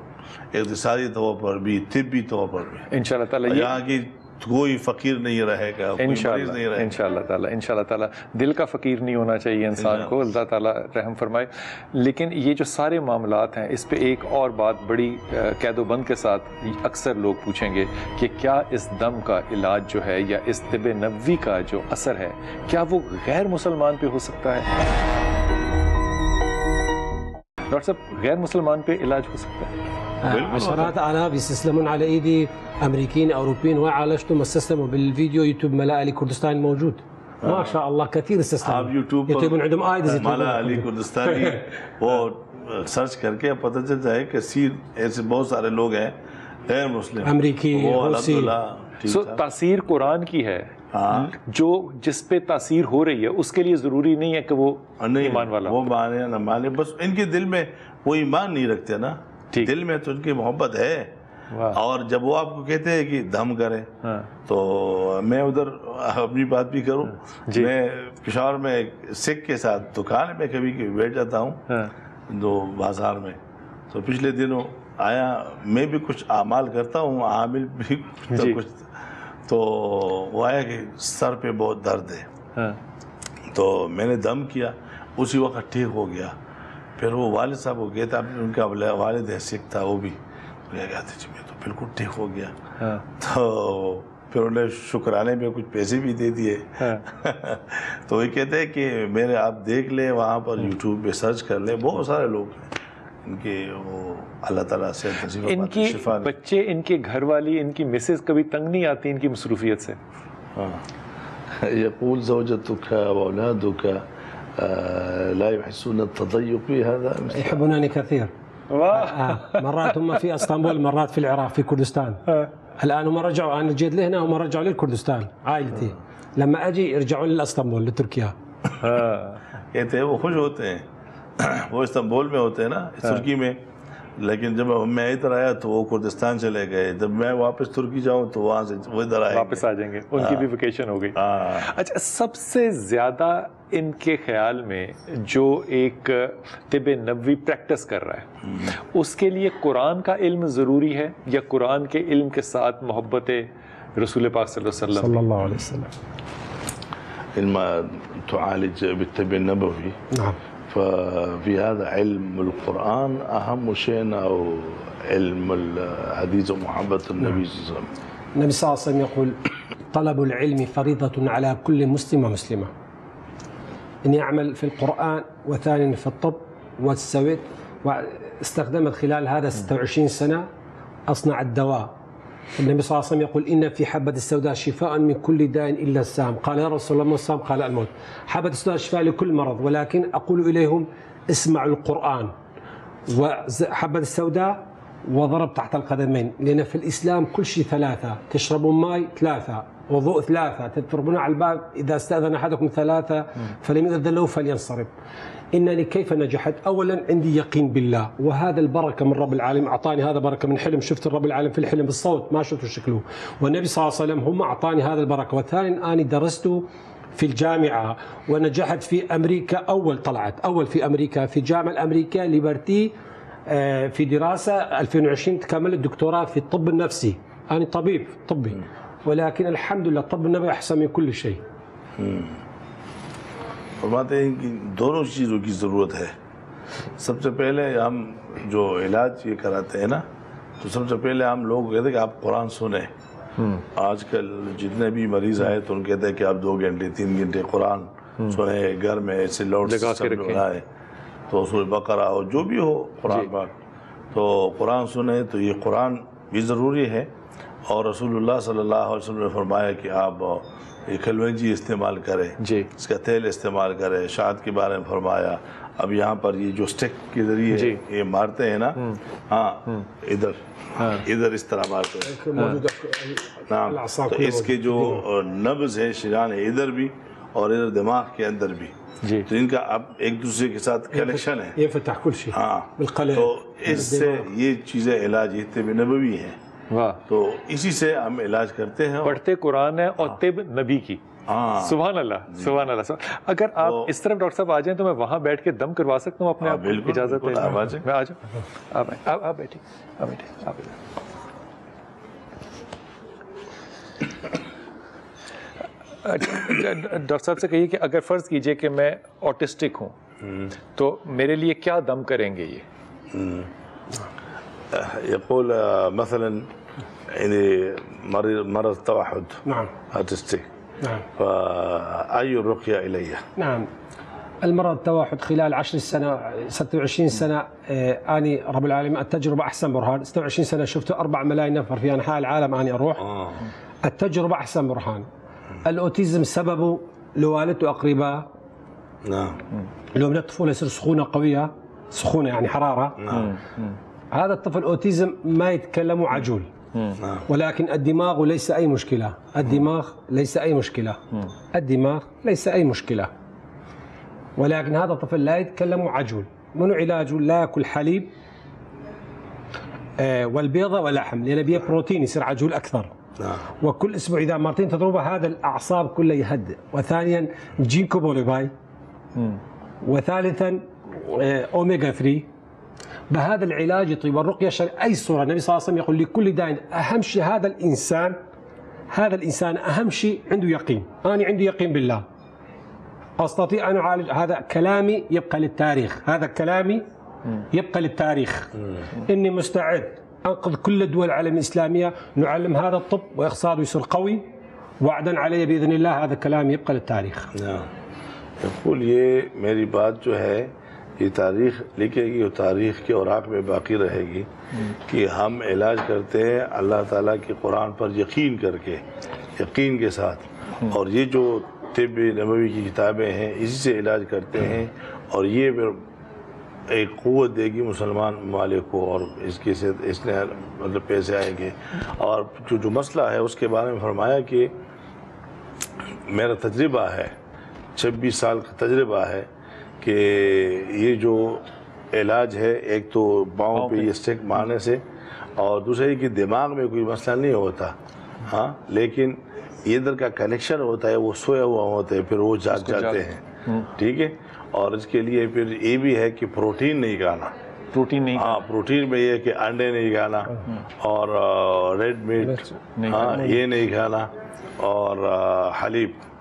اقتصادی طور پر بھی طبی طور پر بھی۔ انشاءاللہ تعالی یہاں کی کوئی فقیر نہیں رہے گا ان شاء اللہ ان شاء اللہ تعالیٰ ان شاء اللہ تعالیٰ دل کا فقیر نہیں ہونا چاہیے انسان کو اللہ تعالیٰ رحم فرمائے۔ لیکن یہ جو سارے معاملات ہیں اس پہ ایک اور بات بڑی قید و بند کے ساتھ اکثر لوگ پوچھیں گے کہ کیا اس دم کا علاج جو ہے یا اس طب نبوی کا جو اثر ہے کیا وہ غیر مسلمان پہ ہو سکتا ہے؟ ڈاکٹر صاحب غیر مسلمان پہ علاج ہو سکتا ہے۔ عشرات آلاف يستسلمون على ايدي امريكيين اوروبيين وعالجتهم استسلموا بالفيديو يوتيوب ملاء علي كردستان موجود۔ ما شاء الله كثير استسلموا آپ یوٹیوب يطيبون عندهم ايدز ملاء علي كردستاني وہ سرچ کر کے پتہ چل جائے کہ سیر ایسے بہت سارے لوگ ہیں غیر مسلم۔ امریکی روسی۔ سو تاثیر قرآن کی ہے۔ جو جس پہ تاثیر ہو رہی ہے اس کے لیے ضروری نہیں ہے کہ وہ ایمان والا وہ مانے نہ مانے بس ان کے دل میں وہ ایمان نہیں رکھتے نا۔ دل میں تو ان کی محبت ہے۔ اور جب وہ آپ کو کہتے ہیں کہ دم کریں ہاں۔ تو میں ادھر اپنی بات بھی کروں۔ جی۔ میں پشاور میں سکھ کے ساتھ دکان میں کبھی کبھی بیٹھ جاتا ہوں۔ ہاں۔ دو بازار میں۔ تو پچھلے دنوں آیا میں بھی کچھ اعمال کرتا ہوں عامل بھی جی۔ کچھ تو وہ آیا کہ سر پہ بہت درد ہے۔ ہاں۔ تو میں نے دم کیا اسی وقت ٹھیک ہو گیا۔ پھر وہ والد صاحب کو کہتا ان کا والد ہے سکھ تھا وہ بھی۔ وہ کہتے جی میں تو بالکل ٹھیک ہو گیا۔ ہاں۔ تو پھر انہیں شکرانے میں کچھ پیسے بھی دے دیے۔ ہاں۔ تو وہ کہتے ہیں کہ میرے آپ دیکھ لیں وہاں پر یوٹیوب پہ سرچ کر لیں۔ بہت سارے لوگ ہیں۔ ان کے وہ اللہ تعالیٰ سے ان کی بچے ان کے گھر والی ان کی مسز کبھی تنگ نہیں آتی ان کی مصروفیت سے؟ يقول زوجتك وأولادك آه، لا يحسون التضيق بهذا يحبونني كثير مرات هم في اسطنبول مرات في العراق في كردستان الان هم رجعوا انا جيت لهنا هم رجعوا للكردستان عائلتي لما اجي يرجعون لاسطنبول لتركيا ہاں کہتے ہیں وہ خوش ہوتے ہیں۔ وہ استنبول میں ہوتے ہیں نا ترکی میں۔ لیکن جب میں ادھر آیا تو وہ کردستان چلے گئے۔ جب میں واپس ترکی جاؤں تو وہاں سے وہ ادھر آئے واپس آ جائیں گے۔ ان کی بھی ویکیشن ہو گئی۔ ہاں۔ اچھا سب سے زیادہ ان کے خیال میں جو ایک طب نبوی پریکٹس کر رہا ہے اس کے لیے قرآن کا علم ضروری ہے یا قرآن کے علم کے ساتھ محبت رسول پاک صلی اللہ علیہ وسلم؟ لما تعالج بالطب النبوي نعم۔ ففي هذا علم القرآن أهم شيء أو علم الحديث ومحبة النبي صلى الله عليه وسلم. النبي صلى الله عليه وسلم يقول طلب العلم فريضة على كل مسلم ومسلمة. أن يعمل في القرآن وثانيا في الطب والسويد واستخدمت خلال هذا 26 سنة أصنع الدواء. النبي صلى الله عليه وسلم يقول إن في حبة السوداء شفاء من كل داء إلا السام. قال يا رسول الله ما السام؟ قال الموت. حبة السوداء شفاء لكل مرض ولكن أقول إليهم اسمعوا القرآن. وحبة السوداء وضرب تحت القدمين لأن في الإسلام كل شيء ثلاثة. تشربون ماء ثلاثة وضوء ثلاثة. تضربون على الباب إذا استأذن أحدكم ثلاثة فلم يأذن له فلينصرف. إنني كيف نجحت؟ أولا عندي يقين بالله وهذا البركة من رب العالمين أعطاني هذا بركة من حلم شفت الرب العالمين في الحلم بالصوت ما شفته شكله. والنبي صلى الله عليه وسلم هم أعطاني هذا البركة. والثاني أني درست في الجامعة ونجحت في أمريكا أول طلعت أول في أمريكا في الجامعة الأمريكية ليبرتي آه، في دراسة 2020 تكمل الدكتوراه في الطب النفسي. أنا طبيب طبي ولكن الحمد لله الطب النبوي أحسن من كل شيء. فرماتے ہیں کہ دونوں چیزوں کی ضرورت ہے۔ سب سے پہلے ہم جو علاج یہ کراتے ہیں نا تو سب سے پہلے ہم لوگ کہتے ہیں کہ آپ قرآن سنیں۔ آج کل جتنے بھی مریض آئے تو ان کہتے ہیں کہ آپ دو گھنٹے تین گھنٹے قرآن سنیں گھر میں ایسے رکھیں۔ لگائے تو سورہ بقرہ ہو جو بھی ہو قرآن جی۔ پاک۔ تو قرآن سنیں تو یہ قرآن بھی ضروری ہے۔ اور رسول اللہ صلی اللہ علیہ وسلم نے فرمایا کہ آپ یہ کلونجی استعمال کریں جی۔ اس کا تیل استعمال کرے شاد کے بارے میں فرمایا۔ اب یہاں پر یہ جو سٹک کے ذریعے جی۔ یہ مارتے ہیں نا ہاں ادھر۔ ادھر اس طرح مارتے ہیں۔ ہاں۔ تو اس کے جو نبض ہے شجان ہے ادھر بھی اور ادھر دماغ کے اندر بھی۔ جی۔ تو ان کا اب ایک دوسرے کے ساتھ کنیکشن ہے۔ ينفتح كل شيء ہاں۔ بالقلب تو اس سے یہ چیزیں علاج یہ طب نبوی ہیں۔ تو اسی سے ہم علاج کرتے ہیں پڑھتے قرآن ہے اور طب نبی کی۔ ہاں۔ سبحان اللہ سبحان اللہ۔ اگر آپ اس طرف ڈاکٹر صاحب آ جائیں تو میں وہاں بیٹھ کے دم کروا سکتا ہوں اپنے ہاں، آپ کو؟ اجازت ہے۔ میں؟ آ جاؤں۔ آپ آئیں، آپ بیٹھیے۔ آپ۔ اچھا، ڈاکٹر صاحب سے کہیے کہ اگر فرض کیجیے کہ میں آٹسٹک ہوں تو میرے لیے کیا دم کریں گے یہ؟ يقول آه، مثلا يعني مريض مرض توحد نعم. ارتستيك نعم. فأي الرقية إلي؟ نعم. المرض التوحد خلال 10 سنة 26 سنة آه، أني رب العالمين التجربة أحسن برهان. 26 سنة شفت 4 ملايين نفر في أنحاء العالم أني أروح. التجربة أحسن برهان. الأوتيزم سببه لوالدته وأقرباء نعم. لو من الطفولة يصير سخونة قوية. سخونة يعني حرارة. هذا الطفل أوتيزم ما يتكلم وعجول نعم ولكن الدماغ ليس أي مشكلة. الدماغ ليس أي مشكلة. الدماغ ليس أي مشكلة. ولكن هذا الطفل لا يتكلم وعجول منو علاجه؟ لا يأكل حليب آه، والبيضة ولحم لأن بيه بروتين يصير عجول أكثر. نعم. وكل أسبوع إذا مرتين تضربه هذا الأعصاب كلها يهدئ وثانيا جينكو بوليباي وثالثا آه، اوميجا 3 بهذا العلاج يطيب والرقيه أي صورة؟ النبي صلى الله عليه وسلم يقول لكل داء أهم شيء هذا الإنسان هذا الإنسان أهم شيء عنده يقين. أنا عندي يقين بالله. أستطيع أن أعالج هذا كلامي يبقى للتاريخ. هذا كلامي يبقى للتاريخ. إني مستعد أنقذ كل الدول العالم الإسلامية نعلم هذا الطب واقتصاده يصير قوي. وعدا علي بإذن الله هذا كلام يبقى للتاريخ. نعم. يقول یہ میری بات جو ہے یہ تاریخ لکھے گی اور تاریخ کے اوراق میں باقی رہے گی کہ ہم علاج کرتے ہیں اللہ تعالیٰ کے قرآن پر یقین کر کے، یقین کے ساتھ۔ اور یہ جو طب نبوی کی کتابیں ہیں، اسی سے علاج کرتے ہیں۔ اور یہ ایک قوت دے گی مسلمان ممالک کو اور اس کی سے اس نے مطلب پیسے آئیں گے۔ اور جو جو مسئلہ ہے، اس کے بارے میں فرمایا کہ میرا تجربہ ہے، چھبیس سال کا تجربہ ہے۔ کہ یہ جو علاج ہے ایک تو پاؤں پہ یہ اسٹیک مارنے سے اور دوسرے کہ دماغ میں کوئی مسئلہ نہیں ہوتا۔ ہاں لیکن یہ ادھر کا کنیکشن ہوتا ہے وہ سویا ہوا ہوتا ہے پھر وہ جاگ جاتے ہیں۔ ٹھیک ہے؟ اور اس کے لیے پھر یہ بھی ہے کہ پروٹین نہیں کھانا۔ پروٹین نہیں ہاں پروٹین میں یہ ہے کہ انڈے نہیں کھانا۔ اور ریڈ میٹ۔ ہاں یہ نہیں کھانا۔ اور حلیب۔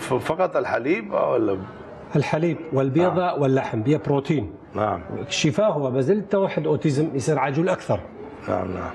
فقط الحليب أو الحليب والبيضة آه. واللحم بيا بروتين نعم شفاه هو بزل واحد اوتيزم يصير عجول أكثر نعم نعم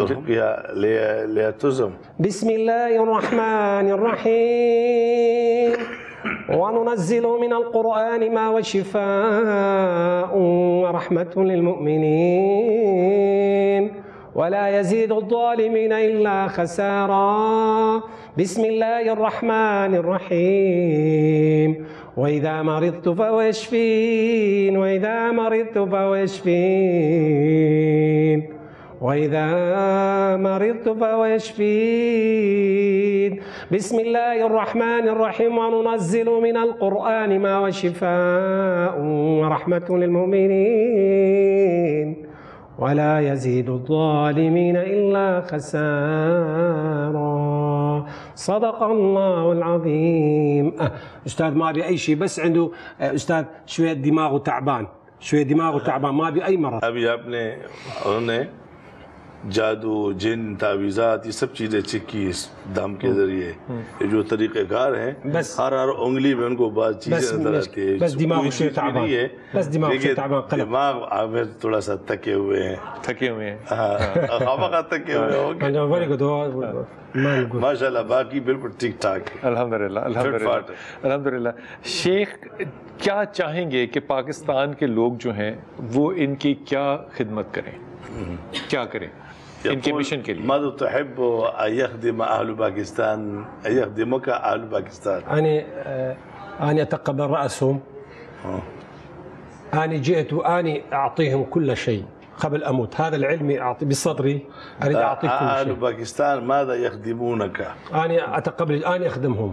رقية ليتزم بسم الله الرحمن الرحيم وننزل من القرآن ما هو شفاء ورحمة للمؤمنين. ولا يزيد الظالمين إلا خسارا. بسم الله الرحمن الرحيم. وإذا مرضت فهو يشفين. وإذا مرضت فهو يشفين. وإذا مرضت فهو يشفين. بسم الله الرحمن الرحيم. وننزل من القرآن ما هو شفاء ورحمة للمؤمنين. ولا يزيد الظالمين إلا خسارا. صدق الله العظيم. أه أستاذ ما أبي أي شيء بس عنده أه، أستاذ شوية دماغه تعبان. شوية دماغه تعبان ما أبي أي مرض. نے انہوں نے جادو جن تعویذات یہ سب چیزیں چیک کی اس دم کے ذریعے۔ یہ جو طریقہ کار ہیں ہر ہر انگلی میں ان کو بعض چیزیں نظر بس- آتی ہے بس دماغ۔ نہیں ہے۔ بس دماغ۔ دماغ آپ تھوڑا سا تکے ہوئے ہیں۔ تھکے ہوئے ہیں۔ ہاں خواہ تکے ہوئے نقول ماشاء اللہ باقی بالکل ٹھیک ٹھاک ہے۔ الحمد للہ الحمد للہ فاٹ الحمد للہ شیخ کیا چاہیں گے کہ پاکستان کے لوگ جو ہیں وہ ان کی کیا خدمت کریں؟ کیا کریں؟ ان کے مشن کے لیے ماذا تحب أن يخدم أهل باكستان؟ أن يخدمك أهل باكستان. أنا آه، أنا أتقبل رأسهم. أنا جئت وأني أعطيهم كل شيء قبل أموت. هذا العلم أعطي بصدري أريد أعطيك كل أهل شيء. باكستان ماذا يخدمونك؟ أنا أتقبل الآن أخدمهم.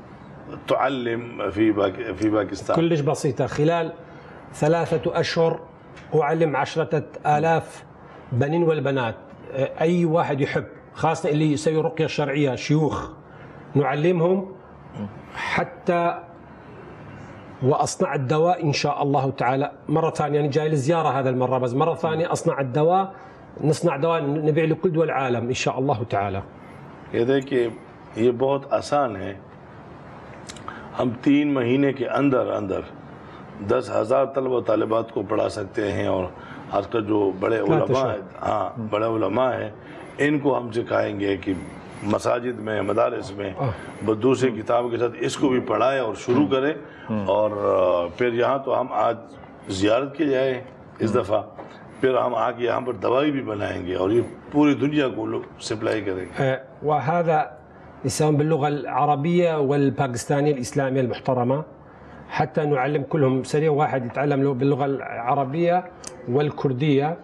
تعلم في باك في باكستان. كلش بسيطة. خلال ثلاثة أشهر أعلم عشرة آلاف بنين والبنات. أي واحد يحب خاصة اللي يسوي رقية شرعية شيوخ نعلمهم حتى وأصنع الدواء إن شاء الله تعالى. مرة ثانية أنا جاي للزيارة هذا المرة بس. مرة ثانية أصنع الدواء. نصنع دواء نبيع لكل دول العالم إن شاء الله تعالى. یہ بہت آسان ہے ہم تین مہینے کے اندر اندر دس ہزار طلبہ و طالبات کو پڑھا سکتے ہیں اور آج کل جو بڑے علماء ہیں ہاں بڑے علماء ہیں ان کو ہم سکھائیں گے کہ مساجد میں مدارس میں بس دوسرے کتاب کے ساتھ اس کو بھی پڑھائیں اور شروع کریں۔ اور پھر یہاں تو ہم آج زیارت کے جائیں اس دفعہ۔ پھر ہم آ کے یہاں پر دوائی بھی بنائیں گے اور یہ پوری دنیا کو لوگ سپلائی کریں گے۔ يساوم باللغة العربية والباكستانية الإسلامية المحترمة. حتى نعلم كلهم سريع واحد يتعلم باللغة العربية والكردية.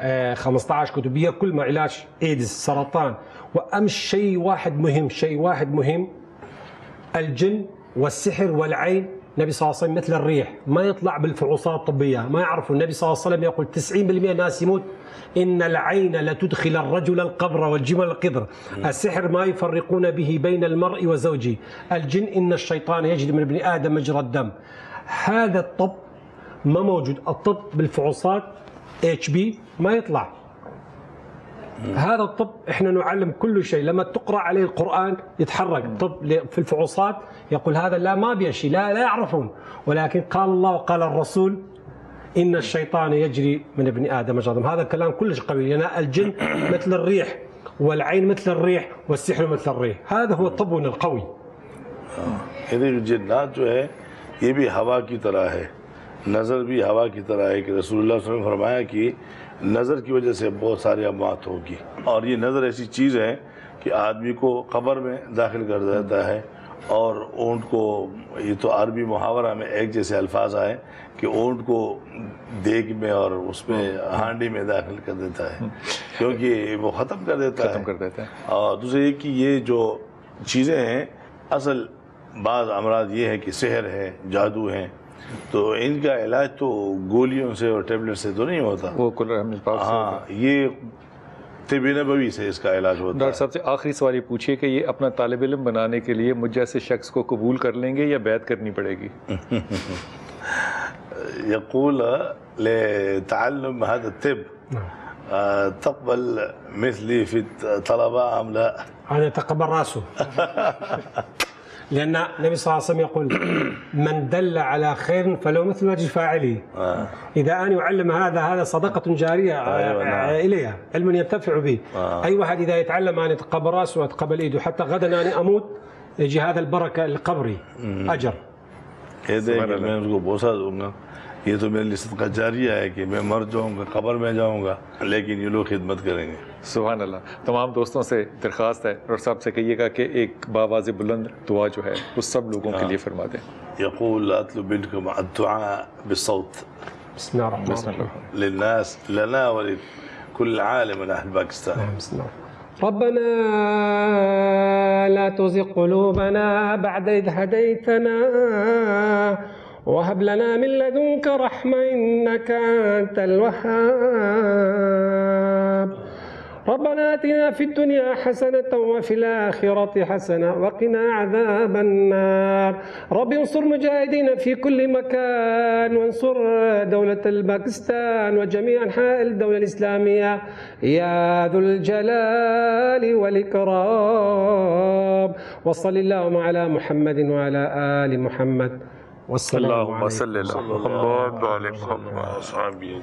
آه، 15 كتبية كل ما علاج ايدز سرطان. وامس شيء واحد مهم شيء واحد مهم الجن والسحر والعين. النبي صلى الله عليه وسلم مثل الريح ما يطلع بالفحوصات الطبية ما يعرفوا. النبي صلى الله عليه وسلم يقول 90% ناس يموت. إن العين لتدخل الرجل القبر والجمل القدر. السحر ما يفرقون به بين المرء وزوجه. الجن إن الشيطان يجري من ابن آدم مجرى الدم. هذا الطب ما موجود. الطب بالفحوصات اتش بي ما يطلع. هذا الطب إحنا نعلم كل شيء. لما تقرأ عليه القرآن يتحرك. الطب في الفحوصات يقول هذا لا ما بيه شيء لا لا يعرفون. ولكن قال الله وقال الرسول إن الشيطان يجري من ابن آدم مجرى الدم هذا الكلام كلش قوي. لأن الجن مثل الريح والعين مثل الريح والسحر مثل الريح. هذا هو طبنا القوي. دیکھو جنات جو ہے یہ بھی ہوا کی طرح ہے نظر بھی ہوا کی طرح ہے کہ رسول اللہ صلی اللہ علیہ وسلم فرمایا کہ نظر کی وجہ سے بہت ساری اموات ہوگی۔ اور یہ نظر ایسی چیز ہے کہ آدمی کو قبر میں داخل کر دیتا ہے اور اونٹ کو یہ تو عربی محاورہ میں ایک جیسے الفاظ آئے کہ اونٹ کو دیگ میں اور اس میں ہانڈی میں داخل کر دیتا ہے۔ کیونکہ وہ ختم کر دیتا ہے۔ ختم کر دیتے ہیں اور دوسرے یہ کہ یہ جو چیزیں ہیں اصل بعض امراض یہ ہے کہ سحر ہے جادو ہے تو ان کا علاج تو گولیوں سے اور ٹیبلٹ سے تو نہیں ہوتا۔ وہ کل رحم پاک سے ہاں یہ طب نبوی سے اس کا علاج ہوتا ڈاکٹر صاحب سے آخری سوال یہ پوچھیے کہ یہ اپنا طالب علم بنانے کے لیے مجھ جیسے شخص کو قبول کر لیں گے یا بیعت کرنی پڑے گی؟ ہے یقول لتعلم هذا الطب آه، تقبل مثلي في الطلبة أم لا؟ أنا أتقبل راسه لأن النبي صلى الله عليه وسلم يقول من دل على خير فله مثل أجر فاعله. آه. إذا أنا أعلم هذا هذا صدقة جارية آه، آه، إليها علم ينتفع به. آه. أي واحد إذا يتعلم أن يتقبل رأسه ويتقبل إيده حتى غدا أنا أموت يجي هذا البركة لقبري. أجر. كده یہ تو میرے لیے صدقہ جاریہ ہے کہ میں مر جاؤں گا قبر میں جاؤں گا لیکن یہ لوگ خدمت کریں گے۔ سبحان اللہ۔ تمام دوستوں سے درخواست ہے اور صاحب سے کہیے گا کہ ایک باواز بلند دعا جو ہے وہ سب لوگوں کے ہاں۔ لیے فرما دیں۔ یقول اطلب منکم الدعاء بصوت۔ بسم اللہ الرحمن الرحیم۔ للناس لنا ولكل عالم من اهل باکستان۔ بسم اللہ ربنا لا تزغ قلوبنا بعد إذ هديتنا وهب لنا من لدنك رحمة إنك أنت الوهاب. ربنا آتنا في الدنيا حسنة وفي الآخرة حسنة وقنا عذاب النار. رب انصر مجاهدين في كل مكان وانصر دولة الباكستان وجميع أنحاء الدولة الإسلامية. يا ذو الجلال والإكرام. وصل اللهم على محمد وعلى آل محمد. والسلام اللهم صل على محمد وعلى محمد. وأصحابه